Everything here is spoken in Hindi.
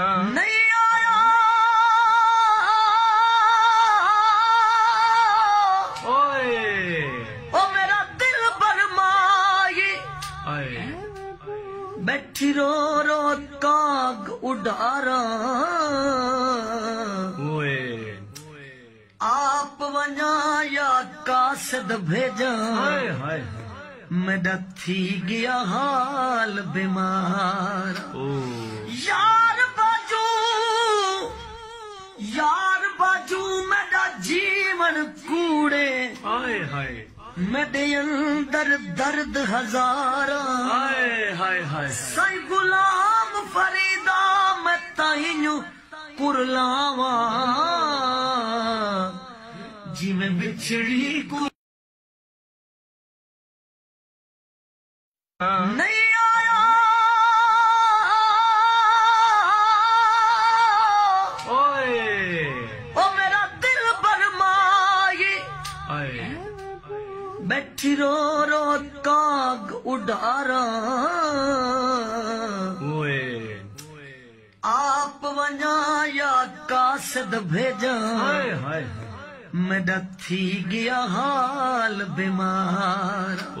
नहीं आया ओए। ओ मेरा दिल बरमाई बैठी रो रो काग उडारा। ओए। आप वञा या कासद भेजा। हाय हाय। मेरा थी गया हाल बीमार। ओ। यार! जीवन कूड़े। हाय हाय। मेरे अंदर दर्द हजारा। हाय हाय हाय। सही गुलाम फरीदा मैं ताइनू कुरलावा। जिਵੇਂ बिछड़ी को नहीं बैठी रो रो काग उडारा। आप वञा या कासद भेजा। मैं डी मेरा थी गया हाल बीमार।